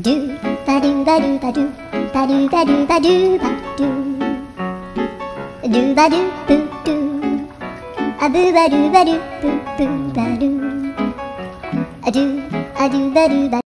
do. Ba do ba do ba do. Ba do ba do ba do ba do. Do ba do boo do. A boo ba do ba do boo boo ba do. A do a do ba do ba